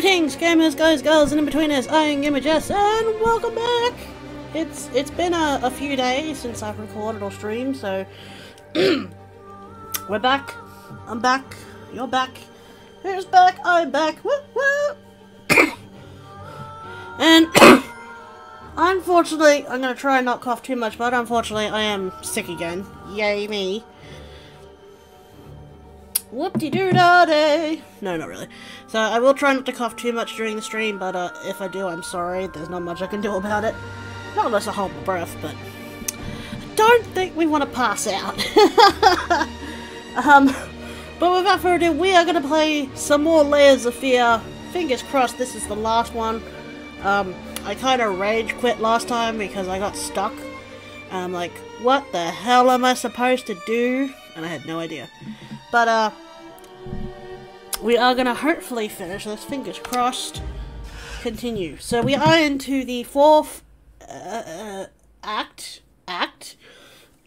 Greetings, gamers, guys, girls, and in between us. I am Gamer and welcome back. It's it's been a, a few days since I've recorded or streamed, so we're back. I'm back. You're back. Who's back? I'm back. Woo woo. and unfortunately, I'm gonna try and not cough too much, but unfortunately, I am sick again. Yay me. Whoop-de-doo da day. No, not really. So I will try not to cough too much during the stream, but uh, if I do, I'm sorry. There's not much I can do about it. Not unless I hold my breath, but I don't think we want to pass out. um, but without further ado, we are going to play some more Layers of Fear. Fingers crossed this is the last one. Um, I kind of rage quit last time because I got stuck. And I'm like, what the hell am I supposed to do? And I had no idea. But, uh, we are going to hopefully finish this, fingers crossed. Continue. So we are into the fourth uh, act, act,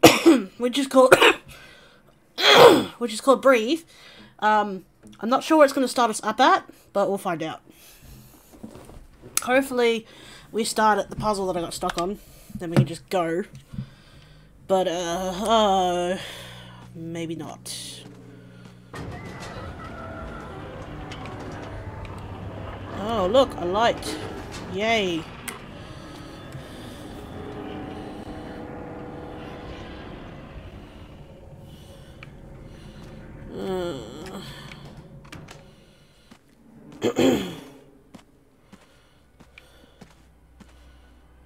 which is called, which is called Breathe. Um, I'm not sure where it's going to start us up at, but we'll find out. Hopefully, we start at the puzzle that I got stuck on, then we can just go. But, uh, uh maybe not. Oh, look, a light. Yay. Uh.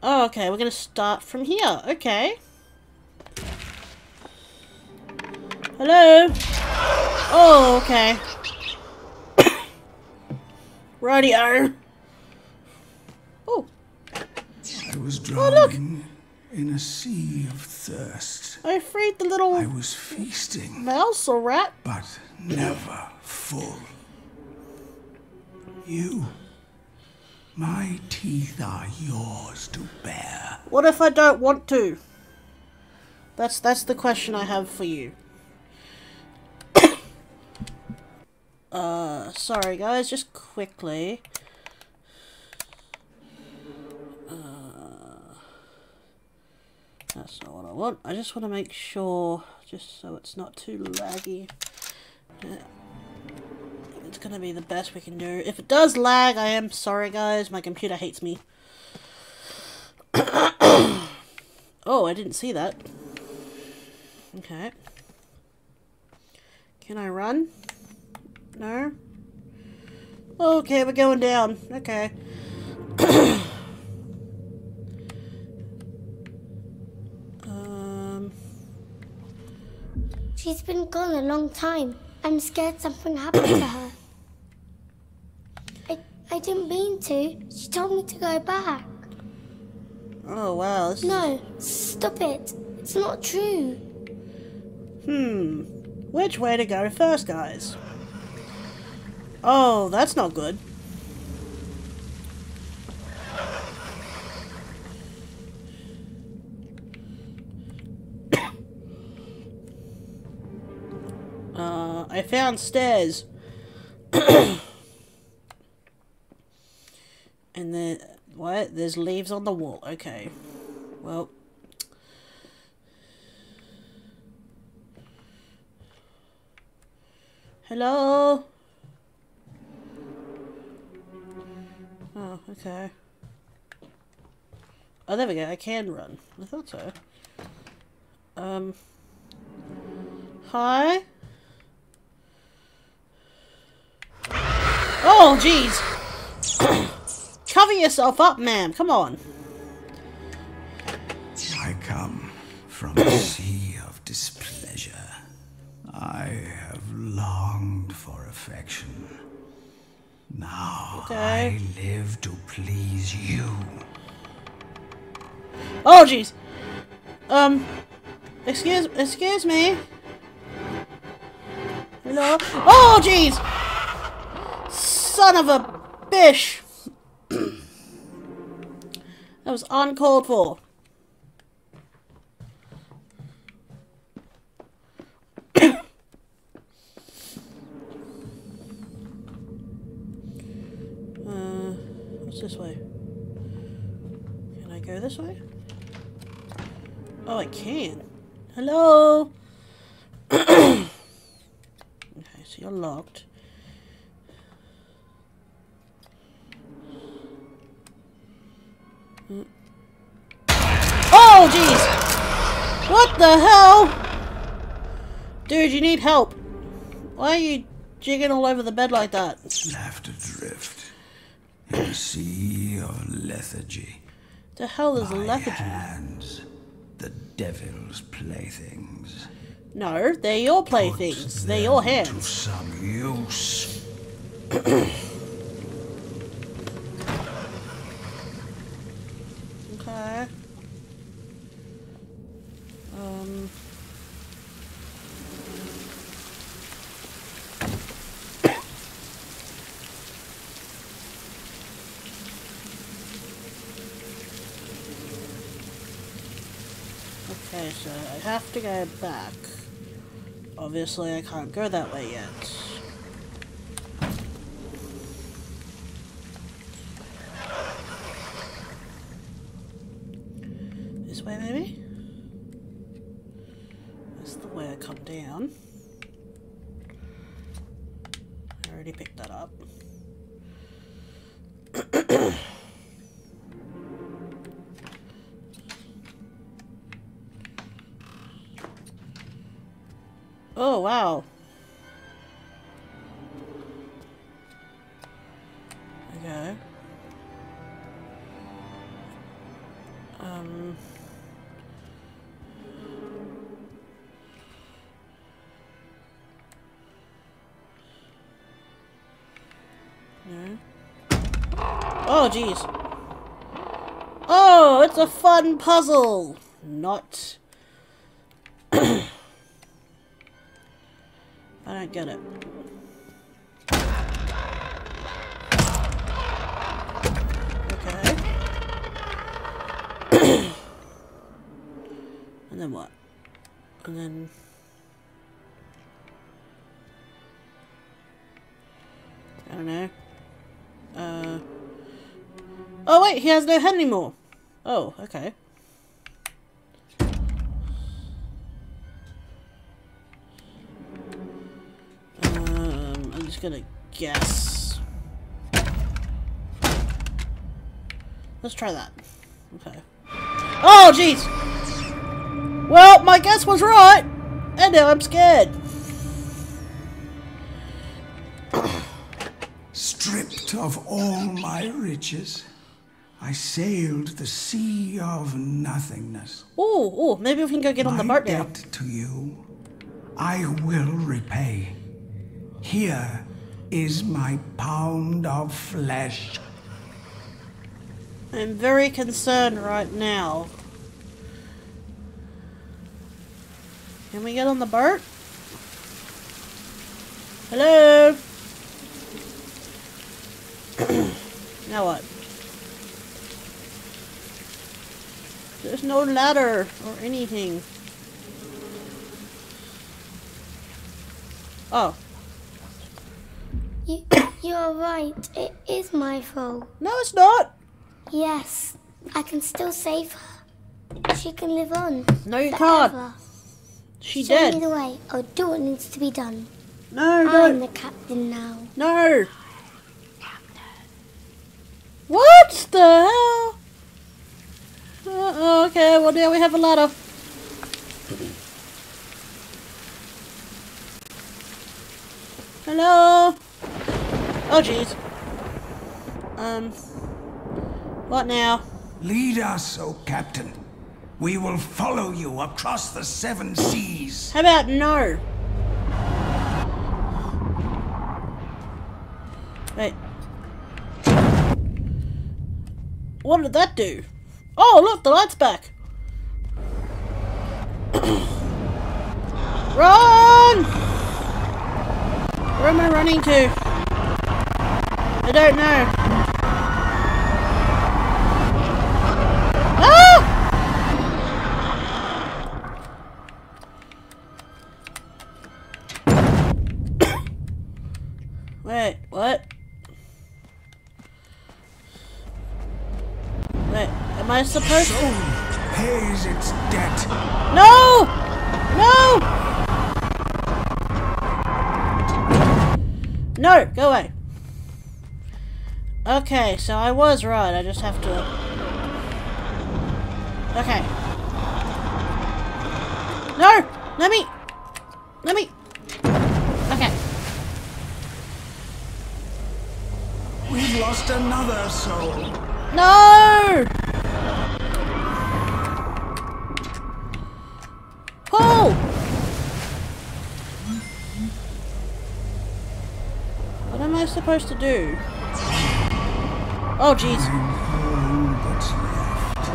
oh, okay, we're gonna start from here. Okay. Hello? Oh, okay. Radio. Oh. I was oh, drowning oh, in a sea of thirst. I freed the little. I was feasting. Mouse or rat? But never full. You. My teeth are yours to bear. What if I don't want to? That's that's the question I have for you. Uh, sorry guys, just quickly. Uh, that's not what I want. I just want to make sure, just so it's not too laggy. Yeah. It's gonna be the best we can do. If it does lag, I am sorry guys, my computer hates me. oh, I didn't see that. Okay. Can I run? No? Okay, we're going down. Okay. um. She's been gone a long time. I'm scared something happened to her. I, I didn't mean to. She told me to go back. Oh, wow. This no, stop it. It's not true. Hmm. Which way to go first, guys? Oh, that's not good. uh, I found stairs. and then, what? There's leaves on the wall. Okay. Well. Hello? Oh, okay. Oh, there we go. I can run. I thought so. Um. Hi? Oh, jeez! Cover yourself up, ma'am. Come on. I come from a sea of displeasure. I have longed for affection. Now okay. I live to please you. Oh jeez. Um excuse excuse me. Hello? Oh jeez! Son of a bish! that was uncalled for. I can. Hello? okay, so you're locked. Oh, jeez! What the hell? Dude, you need help. Why are you jigging all over the bed like that? Left adrift in a sea of lethargy. The hell is My lethargy? hands, the devil's playthings. No, they're your playthings. They're your hands. To some use. Okay. Um. Okay, so To go back. Obviously, I can't go that way yet. This way, maybe? That's the way I come down. I already picked that up. Oh, jeez. Oh, it's a fun puzzle. Not. I don't get it. He has no head anymore. Oh, okay. Um, I'm just gonna guess. Let's try that. Okay. Oh, jeez! Well, my guess was right! And now I'm scared. Stripped of all my riches, I sailed the sea of nothingness. Oh, oh, maybe we can go get on the boat now. debt to you, I will repay. Here is my pound of flesh. I'm very concerned right now. Can we get on the boat? Hello? now what? There's no ladder or anything. Oh, You, you're right. It is my fault. no it's not! Yes, I can still save her. She can live on. No you can't! forever. She Show dead! me the way. I'll do what needs to be done. No, I'm no! the captain now. No! Captain. What the hell? Uh, okay, well now we have a lot of Hello? Oh jeez. Um, what now? Lead us, O Captain. We will follow you across the seven seas. How about no? Wait. What did that do? Oh, look, the light's back. Run! Where am I running to? I don't know. I supposed to? pays its debt. No! No! No, go away. Okay, so I was right. I just have to. Okay. No! Let me. Let me. Okay. We've lost another soul. No! Supposed to do? Oh, jeez. All that's left.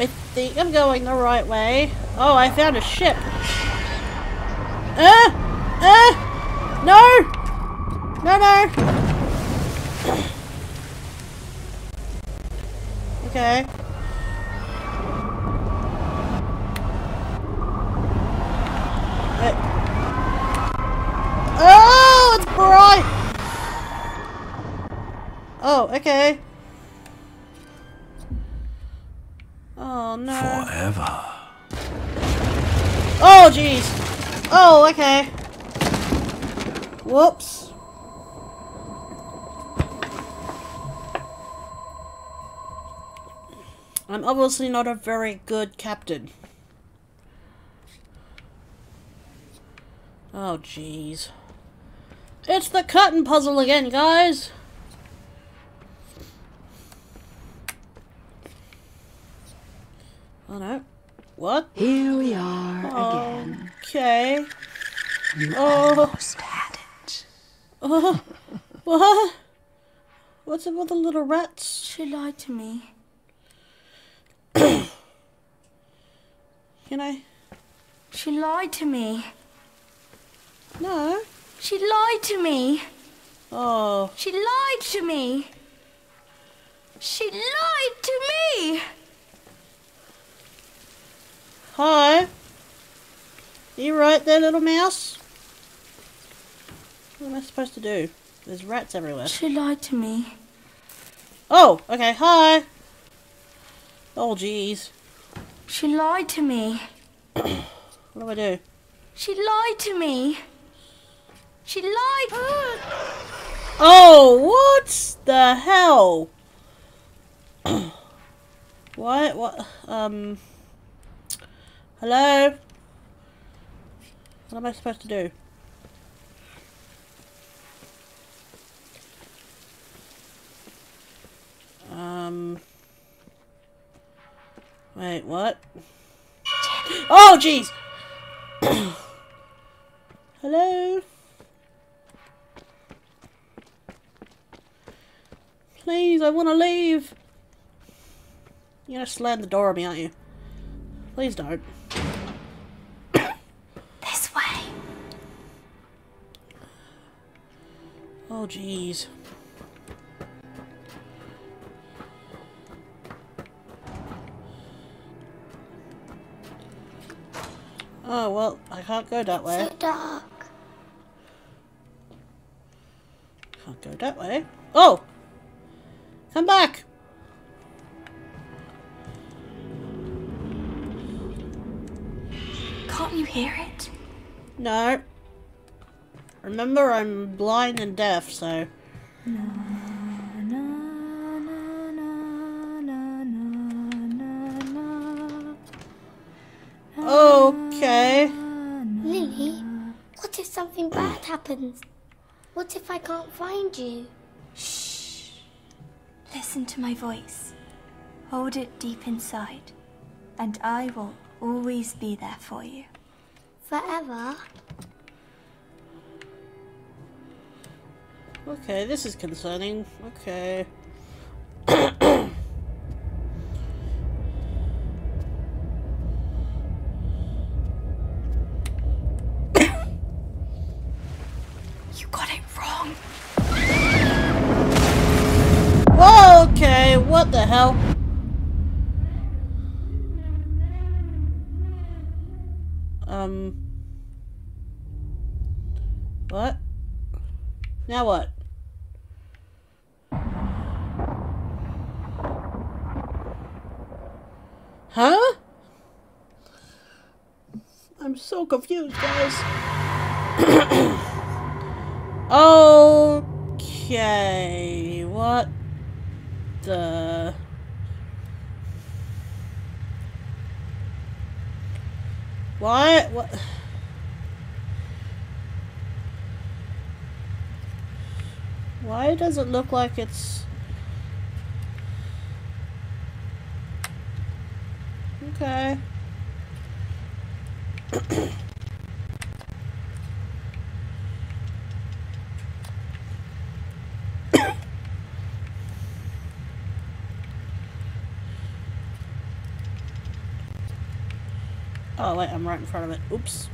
I think I'm going the right way. Oh, I found a ship. Uh! Uh! No! No, no! Okay. Wait. Oh, it's bright! Oh, okay. Oh, no. Forever. Oh, jeez. Oh, okay. Whoops. I'm obviously not a very good captain. Oh, jeez. It's the cutting puzzle again, guys! Oh, no. What? Here we are again. Okay. You Oh. almost had it. Oh, what? What's up with the little rats? She lied to me. Can I? She lied to me. No. She lied to me. Oh, She lied to me. She lied to me. Hi. You right there, little mouse? What am I supposed to do? There's rats everywhere. She lied to me. Oh, okay. Hi. Oh, jeez. She lied to me. What do I do? She lied to me. She lied. Oh, what the hell? what? What? Um. Hello? What am I supposed to do? Um. Wait, what? Oh, jeez! Hello? Please, I want to leave. You're gonna slam the door on me, aren't you? Please don't. Oh, jeez. Oh, well, I can't go that way. So dark. Can't go that way. Oh! Come back! Can't you hear it? No. Remember, I'm blind and deaf, so. Okay. Lily, what if something bad happens? What if I can't find you? Shh. Listen to my voice. Hold it deep inside, and I will always be there for you. Forever? Okay, this is concerning. Okay. You got it wrong. Whoa, okay, what the hell? Um. Now what? Huh? I'm so confused, guys. okay. What the... What? What? Why does it look like it's... Okay. oh wait, I'm right in front of it. Oops.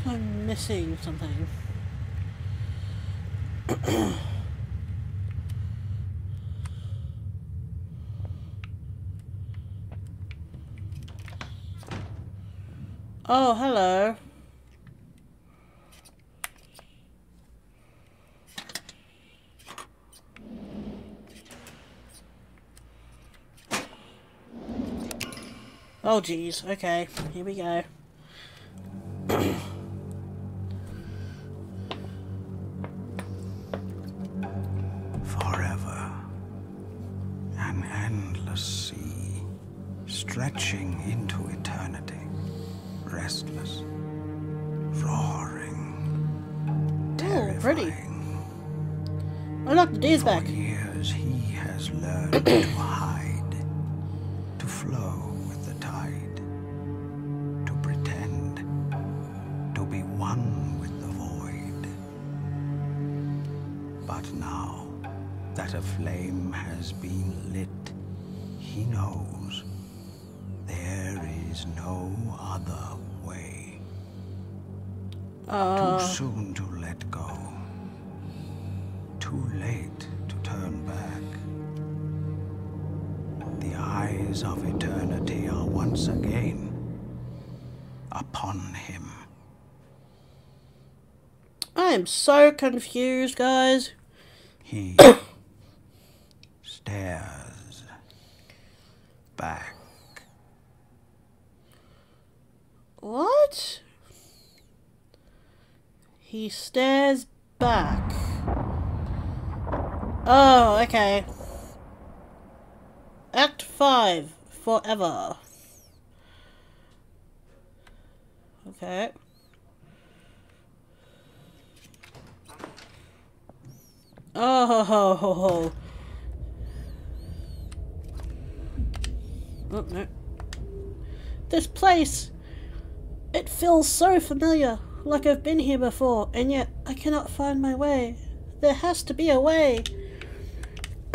Think I'm missing something. oh, hello. Oh, geez. Okay, here we go. Deer's back. Am so confused, guys. He stares back. What? He stares back. Oh, okay. Act 5. Forever. Okay. Oh, ho, ho, ho. Oh, no. This place! It feels so familiar, like I've been here before, and yet I cannot find my way. There has to be a way.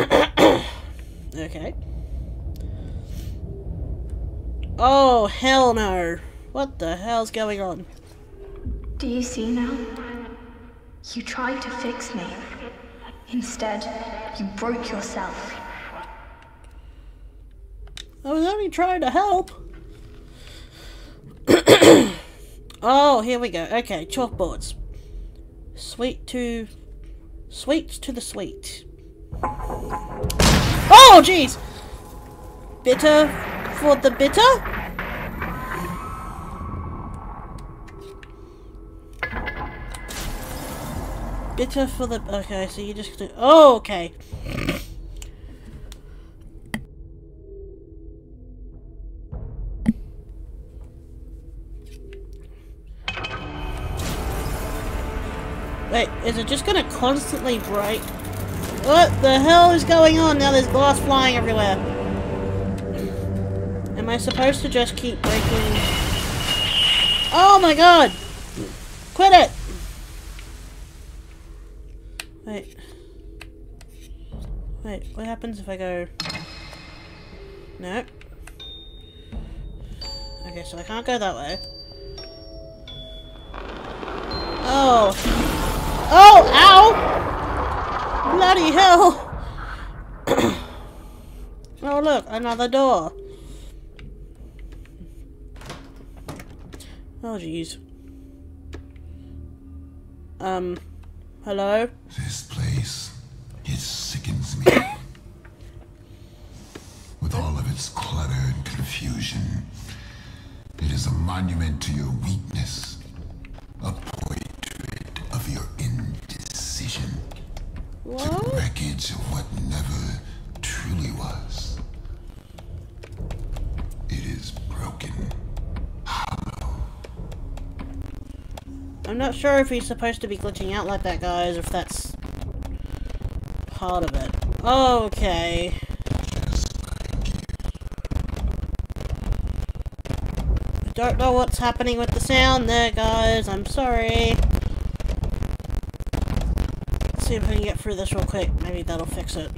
okay. Oh, hell no. What the hell's going on? Do you see now? You tried to fix me. Instead, you broke yourself. I was only trying to help. oh, here we go. Okay, chalkboards. Sweet to... Sweets to the sweet. Oh, jeez! Bitter for the bitter? Bitter for the... Okay, so you just... do- Oh, okay. Wait, is it just gonna constantly break? What the hell is going on? Now there's glass flying everywhere. Am I supposed to just keep breaking? Oh my god! Quit it! Wait. Wait, what happens if I go... No. Okay, so I can't go that way. Oh! Oh, ow! Bloody hell! Oh look, another door. Oh jeez. Um, hello? This place, it sickens me. With all of its clutter and confusion, it is a monument to your weakness, a portrait of your indecision, What? wreckage of what never truly was. It is broken, hollow. I'm not sure if he's supposed to be glitching out like that, guys, or if that's part of it. Okay. I don't know what's happening with the sound there, guys. I'm sorry. Let's see if we can get through this real quick. Maybe that'll fix it.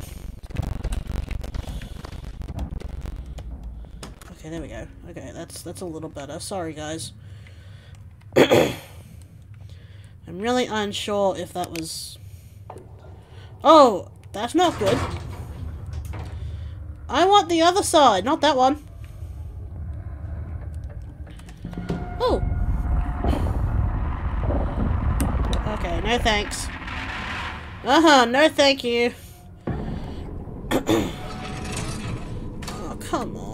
Okay, there we go. Okay, that's that's a little better. Sorry, guys. I'm really unsure if that was... Oh, that's not good. I want the other side, not that one. Oh. Okay, no thanks. Uh-huh, no thank you. oh, come on.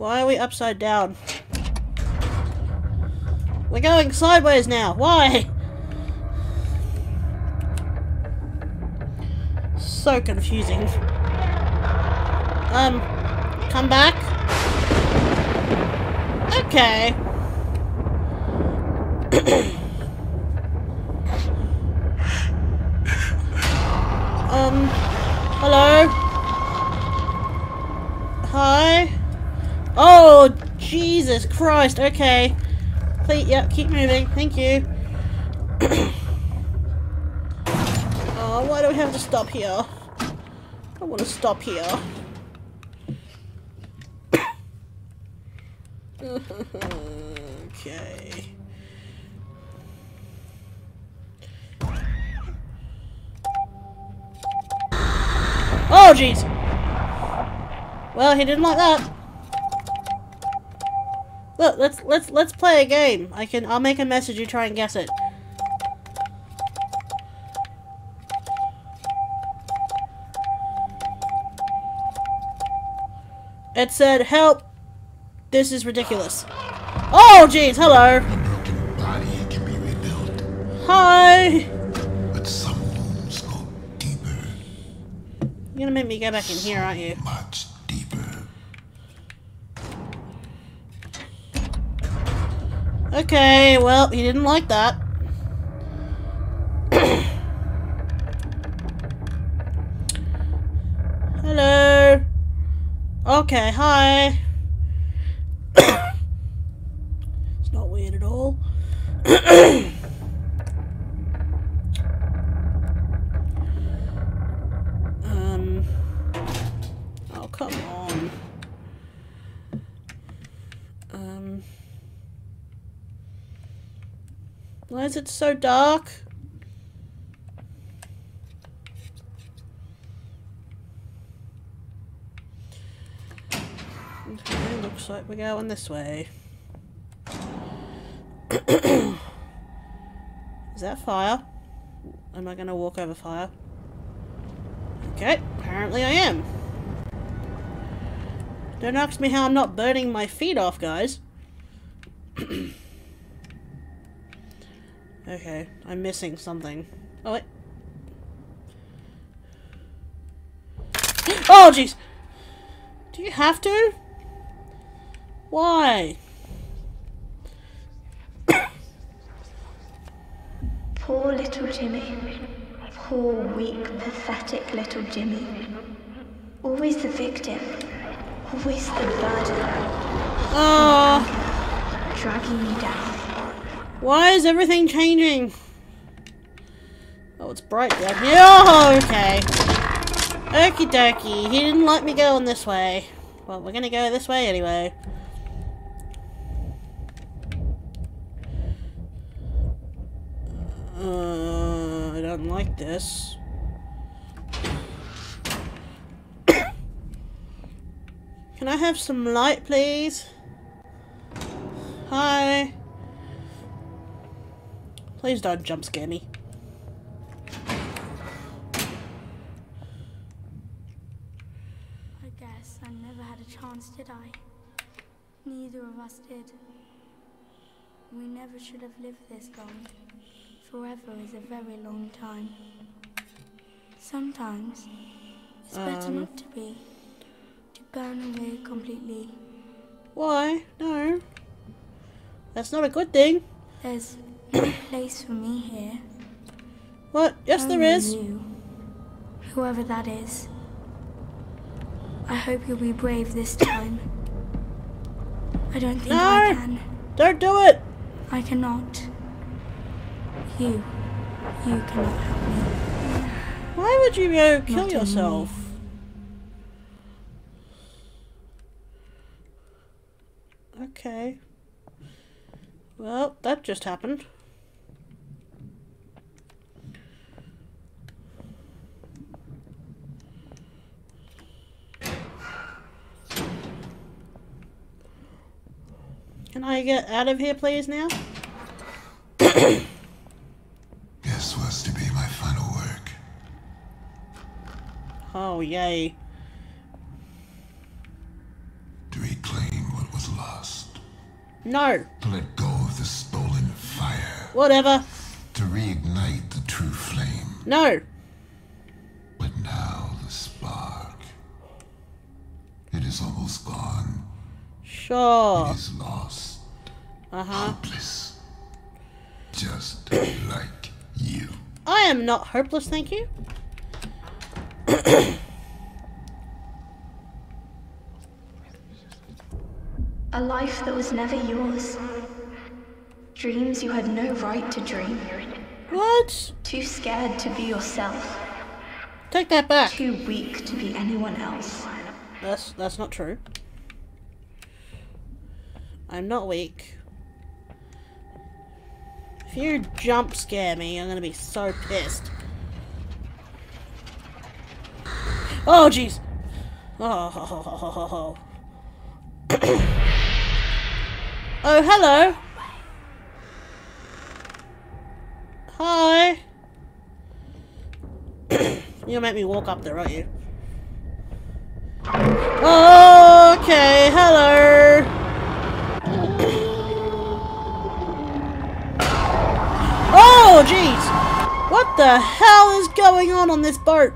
Why are we upside down? We're going sideways now. Why? So confusing. Um, come back. Okay. um, hello? Hi? Oh, Jesus Christ. Okay. Please, keep moving. Thank you. oh, why do we have to stop here? I want to stop here. okay. Oh, jeez. Well, he didn't like that. Look, let's let's let's play a game. I can I'll make a message. You try and guess it. It said, "Help! This is ridiculous." Oh, jeez. Hello. A broken body can be rebuilt, Hi. but some wounds go deeper, You're gonna make me go back in here, aren't you? much deeper. Okay. Well, he didn't like that. Hello. Okay, hi. it's not weird at all. um. Oh, come on. Um. Why is it so dark? Okay, looks like we're going this way. Is that fire? Am I gonna walk over fire? Okay, apparently I am. Don't ask me how I'm not burning my feet off, guys. okay, I'm missing something. Oh, wait. Oh, jeez! Do you have to? Why? Poor little Jimmy. Poor, weak, pathetic little Jimmy. Always the victim. Always the burden. Oh, Dragging me down. Why is everything changing? Oh, it's bright down here. Oh, okay. Okie dokie. He didn't let me go on this way. Well, we're gonna go this way anyway. Uh, I don't like this. Can I have some light, please? Hi. Please don't jump scare me. I guess I never had a chance, did I? Neither of us did. We never should have lived this long. Forever is a very long time. Sometimes it's better Um. not to be. To burn away completely. Why? No. That's not a good thing. There's no place for me here. What? Yes, there Only is. You. Whoever that is. I hope you'll be brave this time. I don't think I No. can. Don't do it. I cannot. You. You cannot help me. Why would you go kill Not yourself? Okay. Well, that just happened. Can I get out of here, please, now? This was to be my final work. Oh, yay. To reclaim what was lost. No. To let go of the stolen fire. Whatever. To reignite the true flame. No. But now the spark. It is almost gone. Sure. It is. Uh huh. Hopeless. Just like you. I am not hopeless, thank you. A life that was never yours. Dreams you had no right to dream. What? Too scared to be yourself. Take that back. Too weak to be anyone else. That's that's not true. I'm not weak. If you jump scare me, I'm gonna be so pissed. Oh jeez. Oh. oh hello. Hi. You'll make me walk up there, aren't you? Okay, hello. Oh, jeez. What the hell is going on on this boat?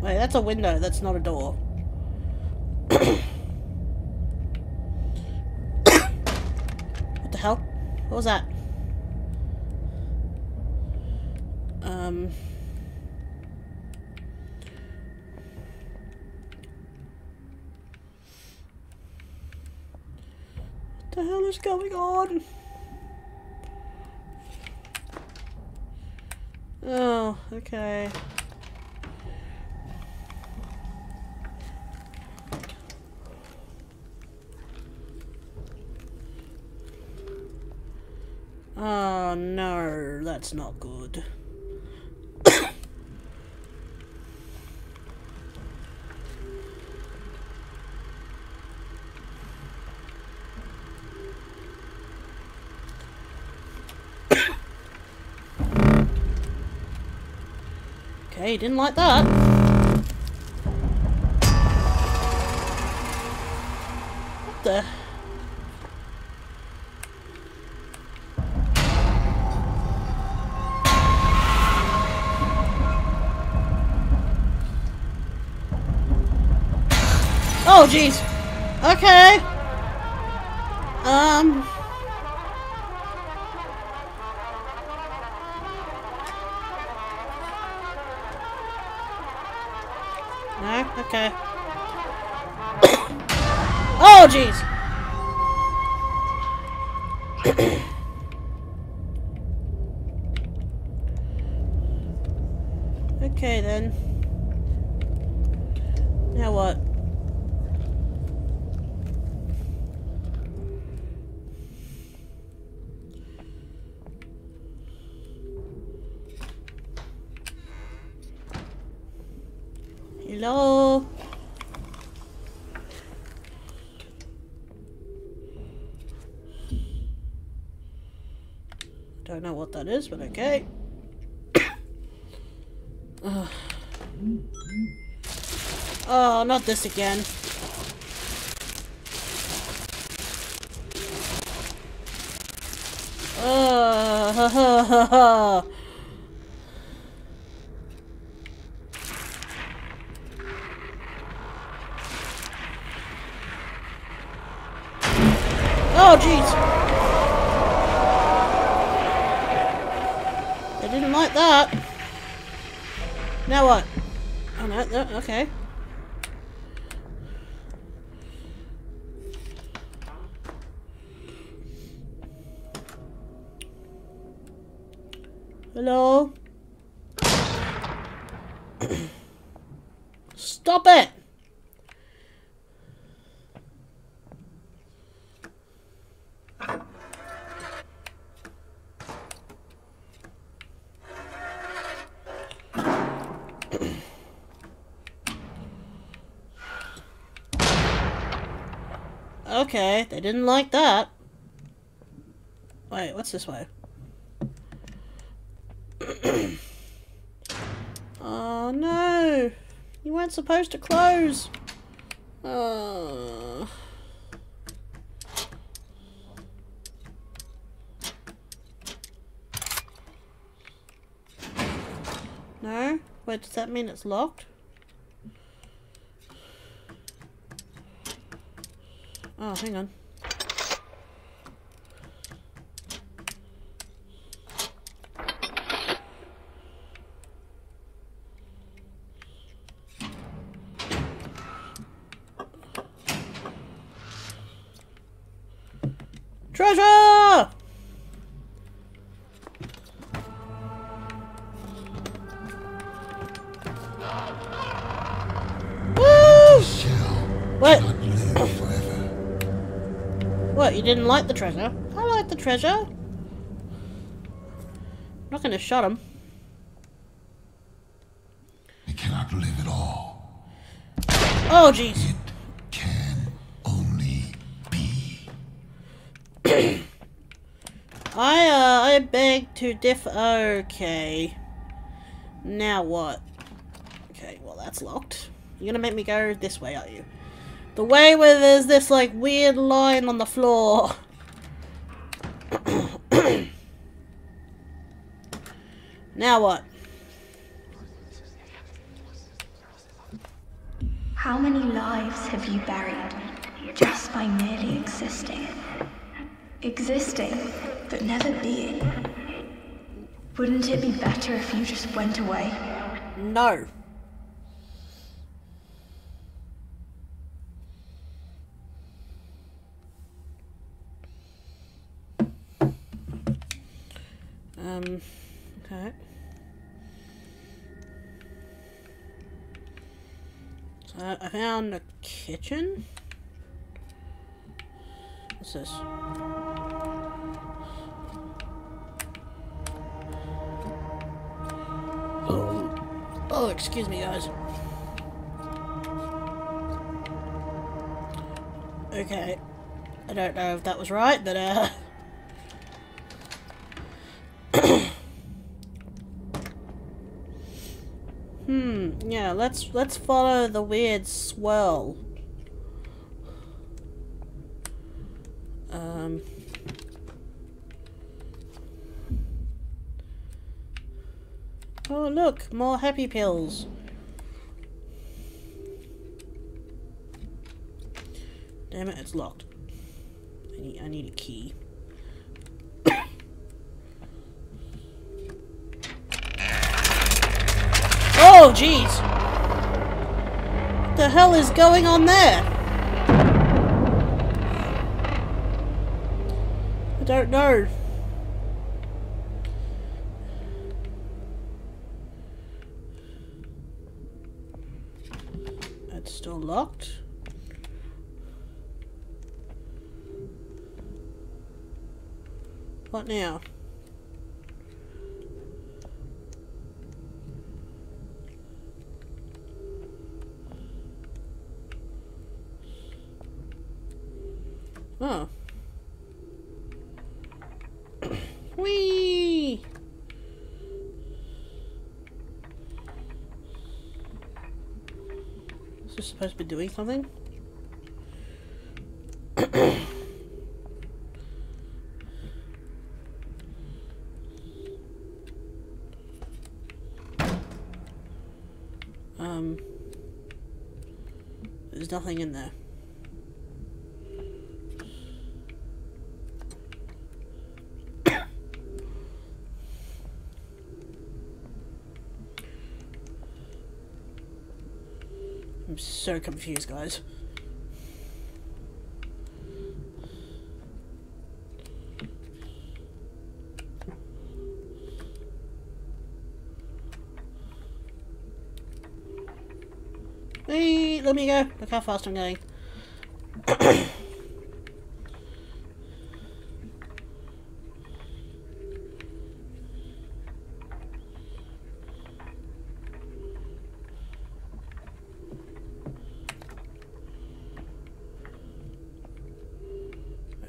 Wait, that's a window. That's not a door. what the hell? What was that? Um... the hell is going on? Oh, okay. Oh no, that's not good. Okay, didn't like that. What the? Oh, jeez. Okay. Um. No? Okay. oh, jeez. okay, then. Is, but okay. Oh, not this again. Uh, oh, jeez. That. Now what? Oh, no, no, okay. Hello? Stop it! Okay, they didn't like that. Wait, what's this way? oh no! You weren't supposed to close! Oh. No? Wait, does that mean it's locked? Oh, hang on. Didn't like the treasure? I like the treasure. I'm not gonna shot him. It cannot live at all. Oh, jeez. It can only be. I, uh, I beg to diff- Okay. Now what? Okay, well that's locked. You're gonna make me go this way, are you? The way where there's this, like, weird line on the floor. now what? How many lives have you buried just by merely existing? Existing, but never being. Wouldn't it be better if you just went away? No. Um, okay. So I found a kitchen. What's this? Oh, oh, excuse me, guys. Okay. I don't know if that was right, but uh. hmm. Yeah. Let's let's follow the weird swirl. Um. Oh look, more happy pills. Damn it, it's locked. I need, I need a key. Oh, jeez! What the hell is going on there? I don't know. It's still locked. What now? Is this supposed to be doing something? um, there's nothing in there. I'm so confused, guys. Hey, let me go. Look how fast I'm going.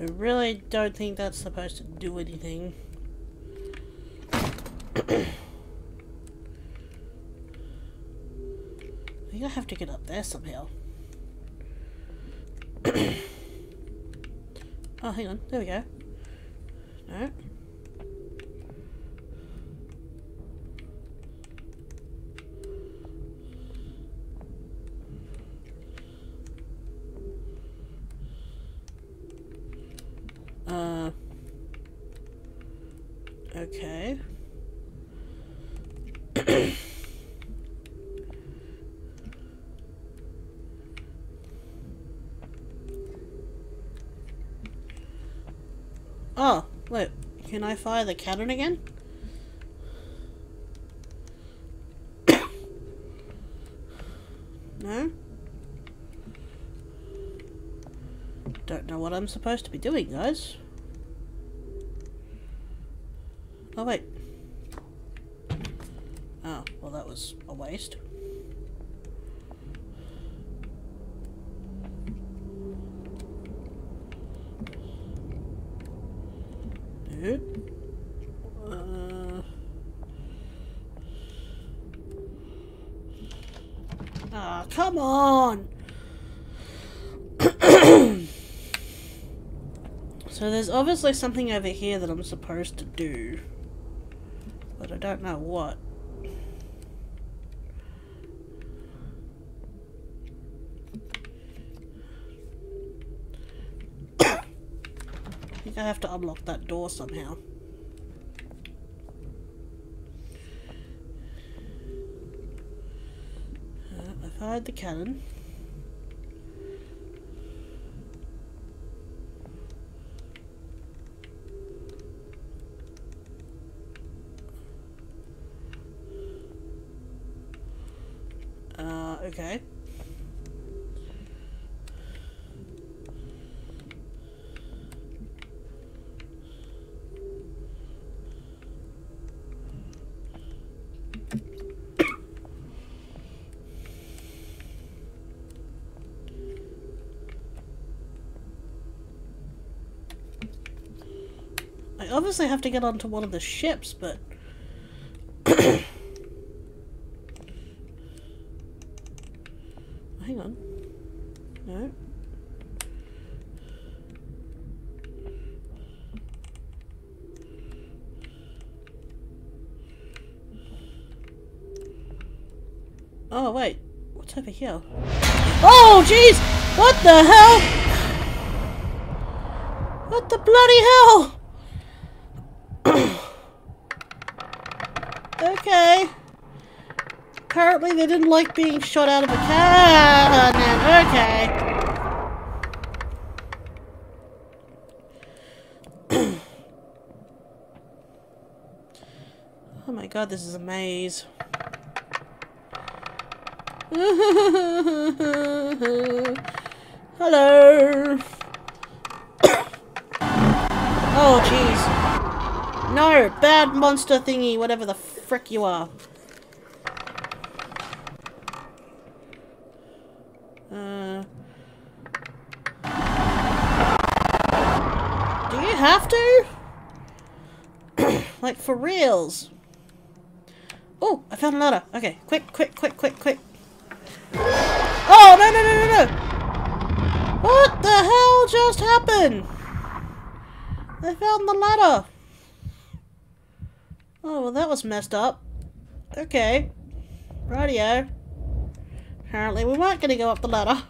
I really don't think that's supposed to do anything. I think I have to get up there somehow. oh, hang on. There we go. No. Uh. Okay. oh, wait. Can I fire the cannon again? no? Don't know what I'm supposed to be doing, guys. Oh, wait. Oh, well that was a waste. Dude. Uh... Ah, come on! So there's obviously something over here that I'm supposed to do. But I don't know what. I think I have to unlock that door somehow. Uh, I fired the cannon. Uh, okay. I obviously have to get onto one of the ships, but... the hell? What the bloody hell? okay. Apparently they didn't like being shot out of a cannon. Okay. oh my god, this is a maze. Hello. oh, jeez. No, bad monster thingy, whatever the frick you are. Uh, do you have to? like, for reals? Oh, I found a ladder. Okay, quick, quick, quick, quick, quick. Oh, no, no, no, no, no! What the hell just happened? I found the ladder. Oh, well, that was messed up. Okay. Radio. Apparently, we weren't going to go up the ladder.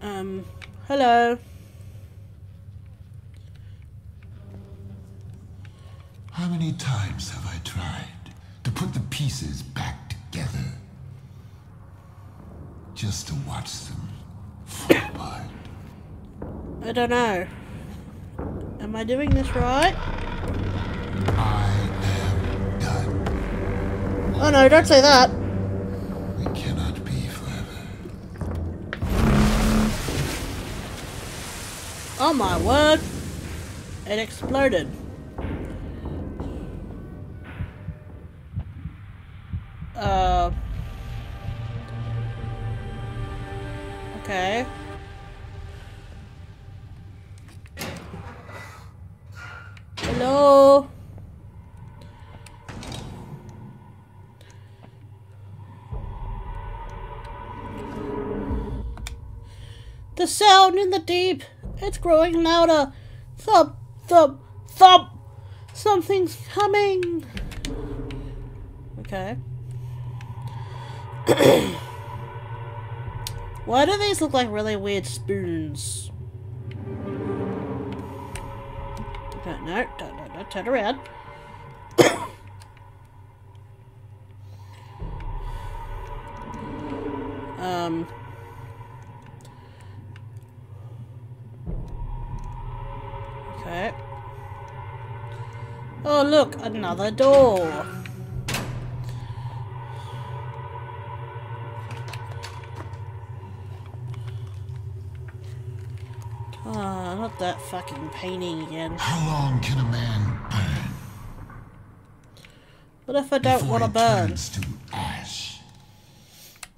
Um, hello. How many times have I tried put the pieces back together? Just to watch them fall apart. I don't know. Am I doing this right? I am done. Oh no, don't say that. We cannot be forever. Oh my word. It exploded. Uh. Okay. Hello? The sound in the deep. It's growing louder. Thump, thump, thump. Something's coming. Okay. Why do these look like really weird spoons? No, no, don't, don't, don't turn around. um. Okay. Oh, look, another door. Fucking painting again. How long can a man burn What if I don't want to burn? to ash?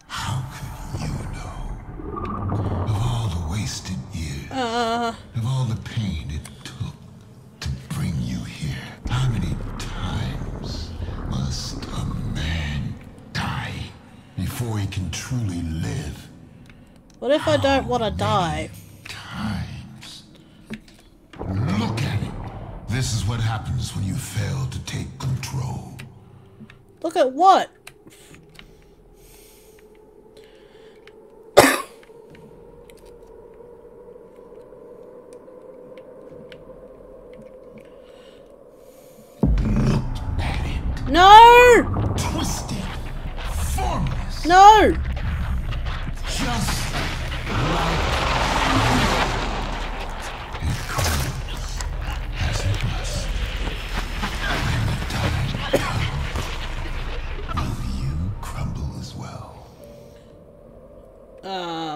How could you know? Of all the wasted years, Uh, of all the pain it took to bring you here, how many times must a man die before he can truly live? what if I don't want to die? times. Look at it. This is what happens when you fail to take control. Look at what? Look at it. No! Twisted. Formless. No!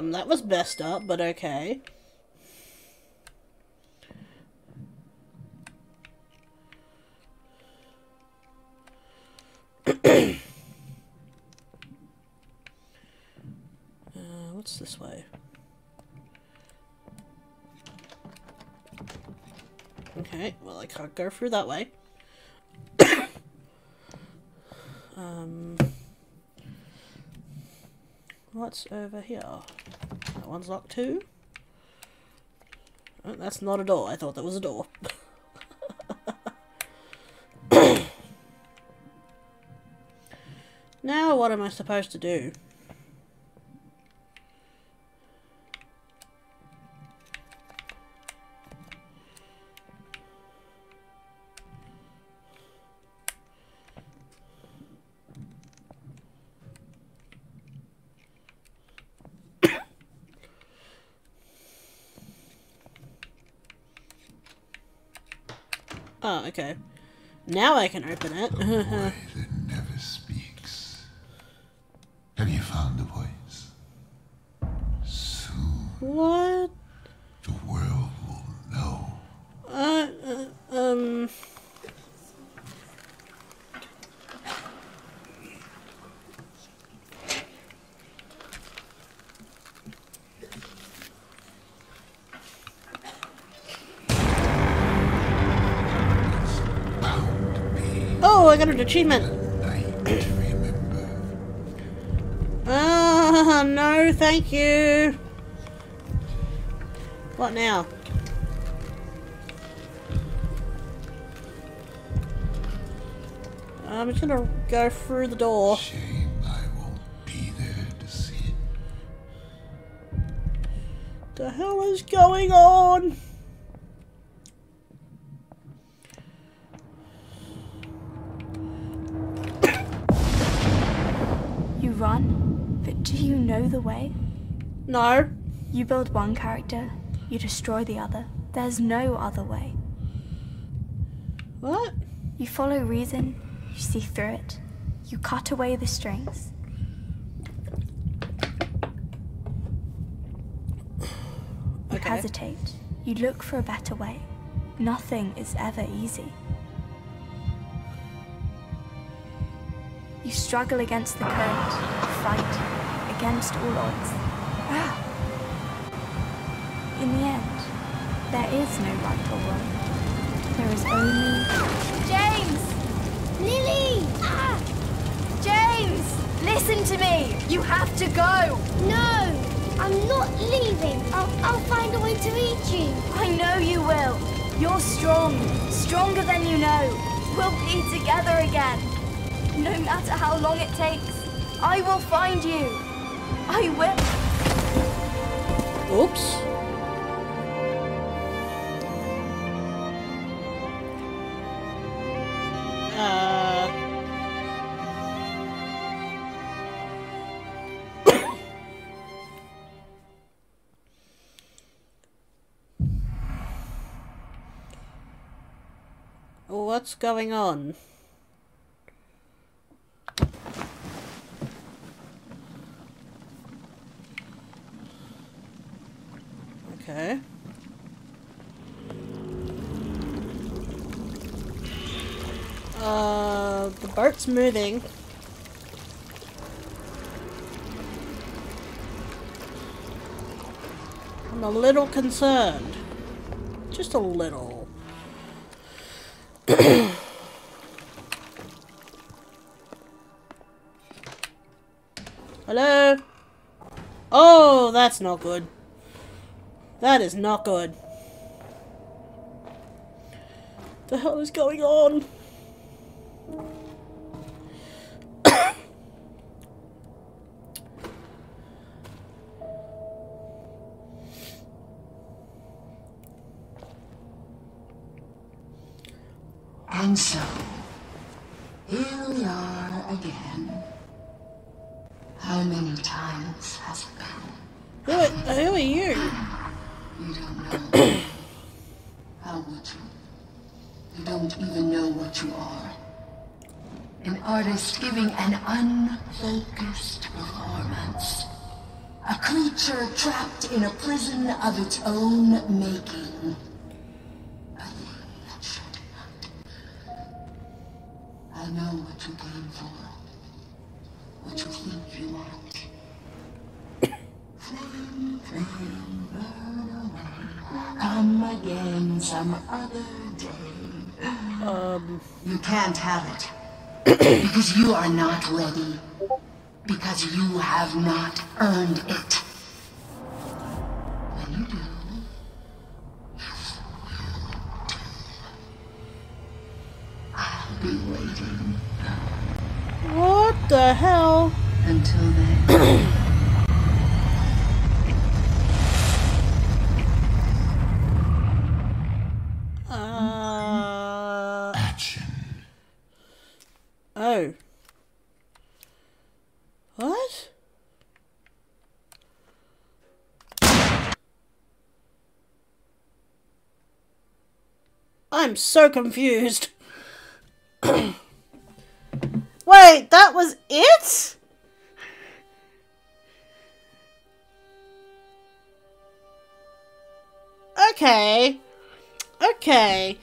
Um, that was messed up, but okay. uh, what's this way? Okay, well I can't go through that way. um... What's over here? That one's locked too. Oh, that's not a door. I thought that was a door. now what am I supposed to do? Oh, okay. Now I can open it. Boy achievement. Ah, no, thank you. What now? I'm just gonna go through the door. Shame I won't be there to see it. The hell is going on? Way? No. You build one character, you destroy the other. There's no other way. What? You follow reason, you see through it, you cut away the strings. You Okay. hesitate, you look for a better way. Nothing is ever easy. You struggle against the current, fight against all odds. Ah. In the end, there is no right or wrong. There is only James! Lily! Ah! James! Listen to me! You have to go! No! I'm not leaving. I'll, I'll find a way to reach you. I know you will. You're strong, stronger than you know. We'll be together again. No matter how long it takes, I will find you. I will. Oops. Uh. What's going on? Okay. Uh, moving. I'm a little concerned. Just a little. Hello? Oh, that's not good. That is not good. The hell is going on? And so, here we are again. How many times has it been? Who are, who are you? You don't know. How would you? You don't even know what you are. An artist giving an unfocused performance. A creature trapped in a prison of its own making. A thing that should not. I know what you came for. What you think you want. Flame, flame, burn. Come again some other day. Um, You can't have it. because you are not ready. Because you have not earned it. I'm so confused. Wait, that was it? Okay. Okay.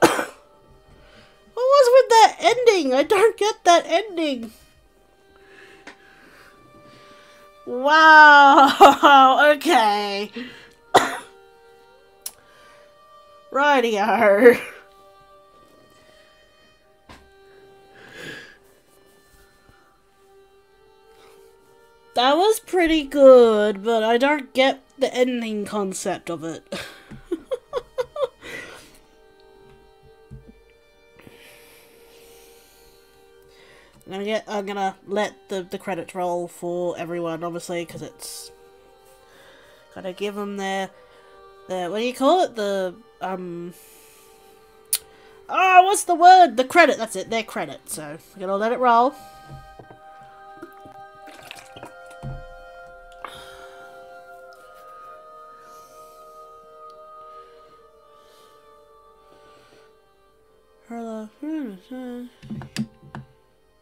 what was with that ending? I don't get that ending. Wow. Okay. Righty are. That was pretty good, but I don't get the ending concept of it. I'm gonna, I'm gonna let the, the credits roll for everyone, obviously, because it's gotta give them their, their what do you call it the um. Oh, what's the word? The credit. That's it. Their credit. So we're gonna let it roll.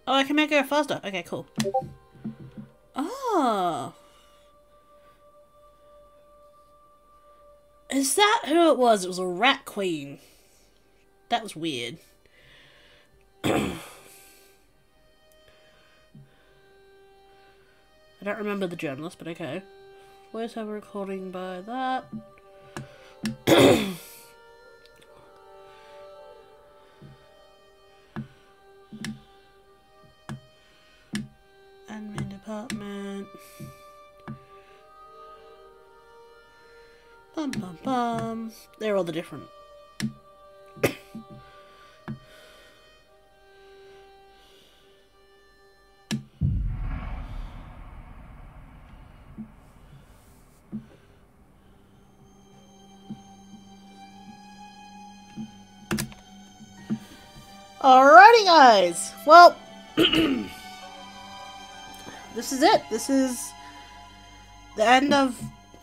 Oh, I can make it faster. Okay, cool. Oh. Is that who it was? It was a rat queen. That was weird. I don't remember the journalist, but okay. Voiceover recording by that. They're all the different. Alrighty, guys. Well, this is it. This is the end of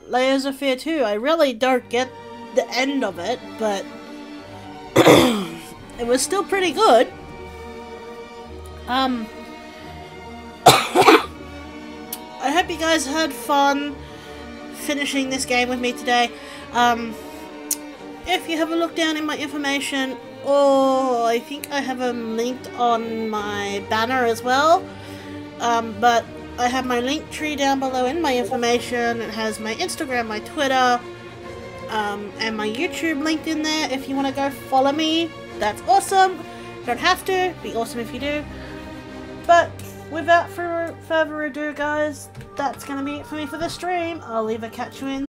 Layers of Fear 2. I really don't get the end of it, but it was still pretty good. Um, I hope you guys had fun finishing this game with me today. Um, if you have a look down in my information, or I think I have them linked on my banner as well. Um, but I have my LinkTree down below in my information. It has my Instagram, my Twitter, um, and my YouTube linked in there. If you want to go follow me, that's awesome. You don't have to. Be awesome if you do. But without further ado, guys, that's going to be it for me for the stream. I'll either catch you in